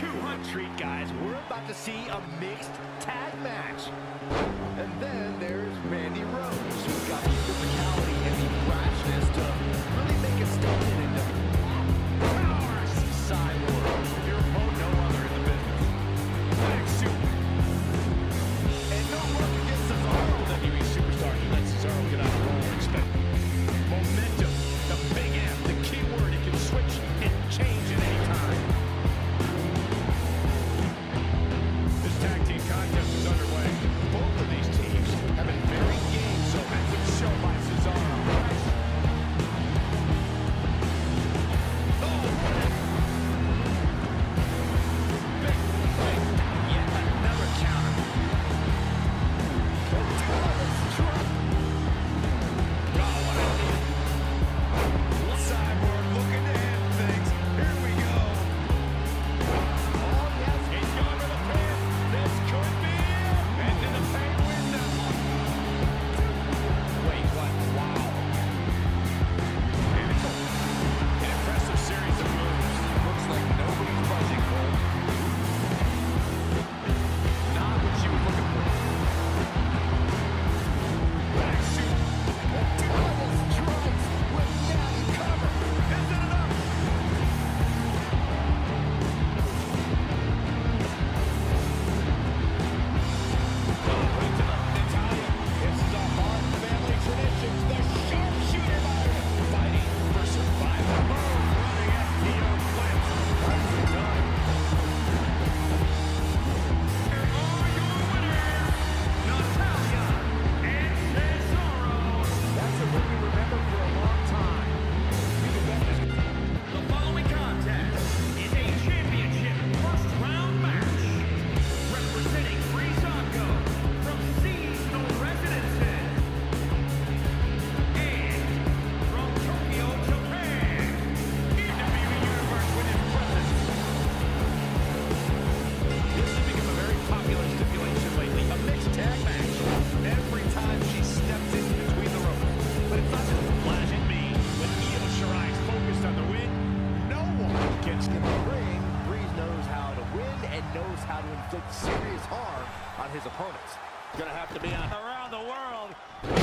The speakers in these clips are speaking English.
Treat, guys. We're about to see a mixed tag match. And then there's Mandy Rose, who's got the physicality and the brashness to really make a statement. serious harm on his opponents. Going to have to be on around the world.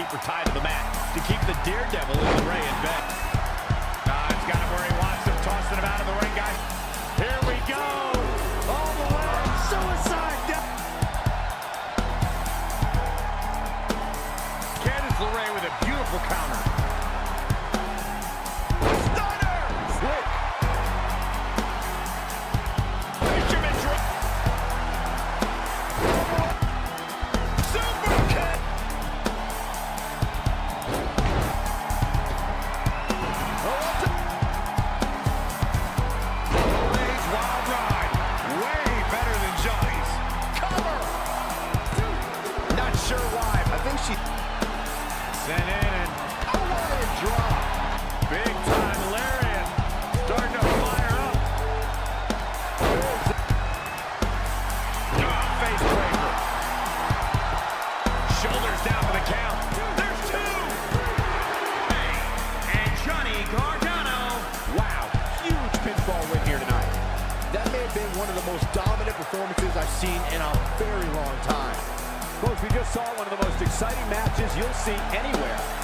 Keep her tied to the mat to keep the daredevil in LeRae at bay. she... Sent in and... Oh, what a draw! Big time lariat. Starting to fire up. Oh, face breaker. Shoulders down for the count. There's two! Hey, and Johnny Gargano. Wow, huge pinfall win here tonight. That may have been one of the most dominant performances I've seen in a very long time. Folks, we just saw one of the most exciting matches you'll see anywhere.